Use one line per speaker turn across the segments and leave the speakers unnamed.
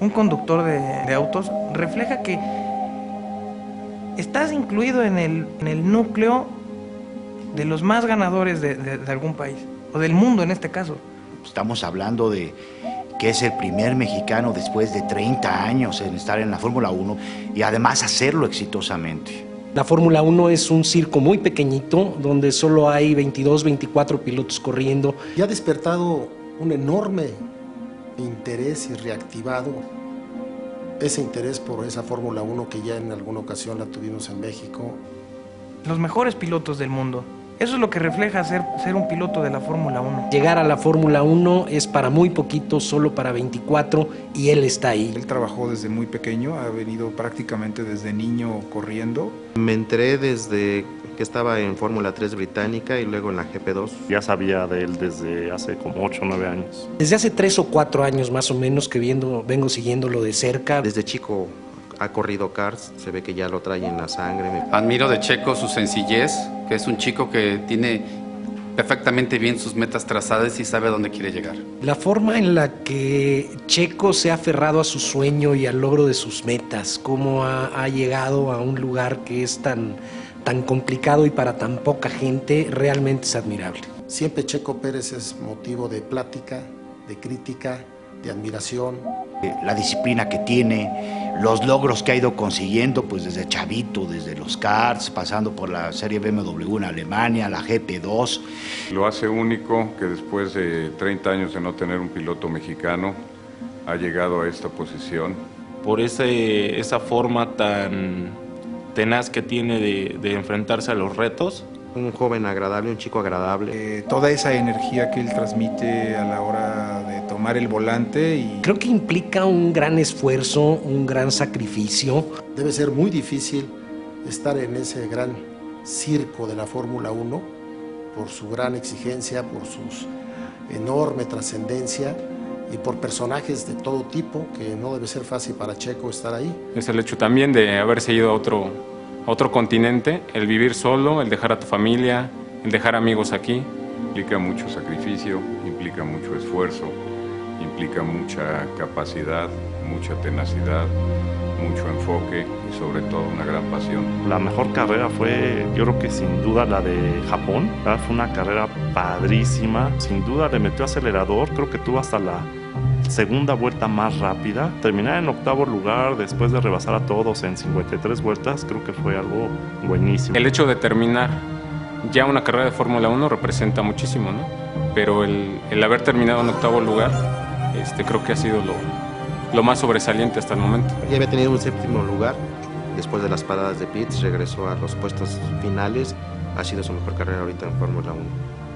un conductor de, autos, refleja que estás incluido en el, en el núcleo de los más ganadores de, de algún país, o del mundo en este caso.
Estamos hablando de que es el primer mexicano después de 30 años en estar en la Fórmula 1 y además hacerlo exitosamente.
La Fórmula 1 es un circo muy pequeñito donde solo hay 22, 24 pilotos corriendo.
Y ha despertado un enorme interés y reactivado ese interés por esa Fórmula 1 que ya en alguna ocasión la tuvimos en México.
Los mejores pilotos del mundo eso es lo que refleja ser, ser un piloto de la Fórmula 1.
Llegar a la Fórmula 1 es para muy poquito, solo para 24, y él está ahí.
Él trabajó desde muy pequeño, ha venido prácticamente desde niño corriendo.
Me enteré desde que estaba en Fórmula 3 británica y luego en la GP2.
Ya sabía de él desde hace como 8 o 9 años.
Desde hace 3 o 4 años más o menos que viendo, vengo siguiéndolo de cerca.
Desde chico ha corrido cars, se ve que ya lo trae en la sangre.
Admiro de Checo su sencillez, que es un chico que tiene perfectamente bien sus metas trazadas y sabe a dónde quiere llegar.
La forma en la que Checo se ha aferrado a su sueño y al logro de sus metas, cómo ha, llegado a un lugar que es tan, tan complicado y para tan poca gente, realmente es admirable.
Siempre Checo Pérez es motivo de plática, de crítica, de admiración.
Eh, la disciplina que tiene, los logros que ha ido consiguiendo, pues desde chavito, desde los karts, pasando por la serie BMW en Alemania, la GP2.
Lo hace único que después de 30 años de no tener un piloto mexicano, ha llegado a esta posición.
Por ese, esa forma tan tenaz que tiene de, de enfrentarse a los retos,
un joven agradable, un chico agradable.
Eh, toda esa energía que él transmite a la hora de tomar el volante y...
Creo que implica un gran esfuerzo, un gran sacrificio.
Debe ser muy difícil estar en ese gran circo de la Fórmula 1 por su gran exigencia, por su enorme trascendencia y por personajes de todo tipo, que no debe ser fácil para Checo estar ahí.
Es el hecho también de haberse ido a otro otro continente, el vivir solo, el dejar a tu familia, el dejar amigos aquí.
Implica mucho sacrificio, implica mucho esfuerzo, implica mucha capacidad, mucha tenacidad, mucho enfoque y sobre todo una gran pasión.
La mejor carrera fue, yo creo que sin duda la de Japón. Fue una carrera padrísima. Sin duda le metió acelerador, creo que tuvo hasta la segunda vuelta más rápida. Terminar en octavo lugar después de rebasar a todos en 53 vueltas, creo que fue algo buenísimo.
El hecho de terminar ya una carrera de Fórmula 1 representa muchísimo, ¿no? Pero el, haber terminado en octavo lugar, este, creo que ha sido lo, lo más sobresaliente hasta el momento.
Ya había tenido un séptimo lugar. Después de las paradas de pits, regresó a los puestos finales. Ha sido su mejor carrera ahorita en Fórmula 1.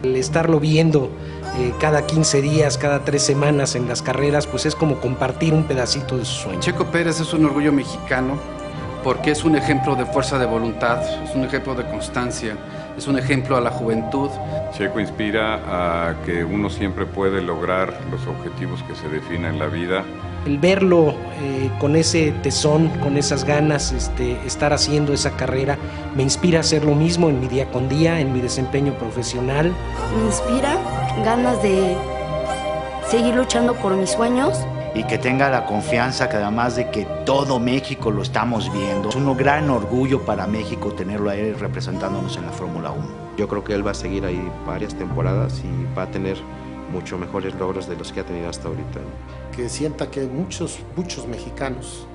El estarlo viendo eh, cada 15 días, cada 3 semanas en las carreras, pues es como compartir un pedacito de su sueño.
Checo Pérez es un orgullo mexicano porque es un ejemplo de fuerza de voluntad, es un ejemplo de constancia, es un ejemplo a la juventud.
Checo inspira a que uno siempre puede lograr los objetivos que se definen en la vida
el verlo eh, con ese tesón, con esas ganas, este, estar haciendo esa carrera, me inspira a hacer lo mismo en mi día con día, en mi desempeño profesional.
Me inspira ganas de seguir luchando por mis sueños.
Y que tenga la confianza que además de que todo México lo estamos viendo, es un gran orgullo para México tenerlo a él representándonos en la Fórmula 1.
Yo creo que él va a seguir ahí varias temporadas y va a tener mucho mejores logros de los que ha tenido hasta ahorita.
Que sienta que muchos, muchos mexicanos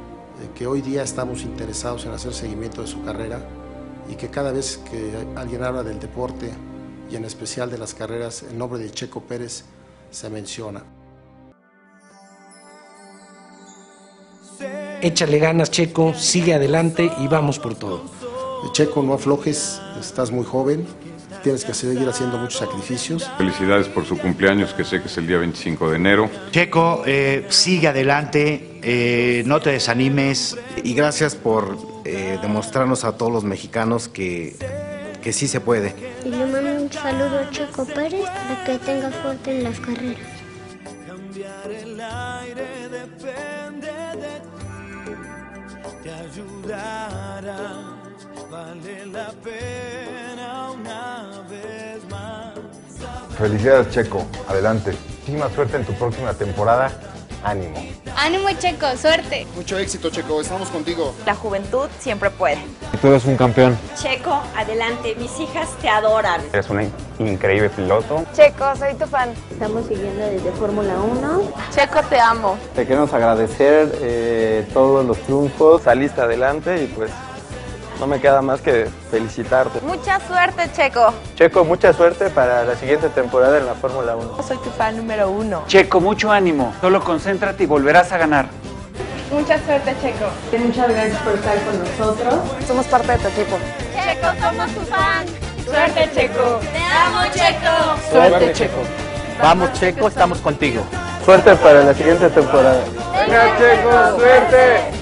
eh, que hoy día estamos interesados en hacer seguimiento de su carrera y que cada vez que alguien habla del deporte y en especial de las carreras, el nombre de Checo Pérez se menciona.
Échale ganas, Checo, sigue adelante y vamos por todo.
Checo, no aflojes, estás muy joven, tienes que seguir haciendo muchos sacrificios.
Felicidades por su cumpleaños, que sé que es el día 25 de enero.
Checo, eh, sigue adelante, eh, no te desanimes.
Y gracias por eh, demostrarnos a todos los mexicanos que, que sí se puede.
Y le mando un saludo a Checo Pérez para que tenga fuerte en las carreras.
Vale la pena una vez más. Felicidades Checo, adelante. Muchísima suerte en tu próxima temporada. Ánimo.
Ánimo Checo, suerte.
Mucho éxito, Checo, estamos contigo.
La juventud siempre puede.
Tú eres un campeón.
Checo, adelante, mis hijas te adoran.
Eres un increíble piloto.
Checo, soy tu fan.
Estamos siguiendo desde Fórmula 1.
Checo, te amo.
Te queremos agradecer eh, todos los triunfos. Saliste adelante y pues no me queda más que felicitarte.
Mucha suerte, Checo.
Checo, mucha suerte para la siguiente temporada en la Fórmula 1.
Soy tu fan número uno.
Checo, mucho ánimo. Solo concéntrate y volverás a ganar.
Mucha suerte, Checo.
Muchas gracias por estar con nosotros.
Somos parte de tu equipo. Checo, somos tu fan. Suerte, Checo. Te amo, Checo.
Suerte, Checo. Vamos, Checo, estamos contigo.
Suerte para la siguiente temporada.
Venga, Checo, suerte.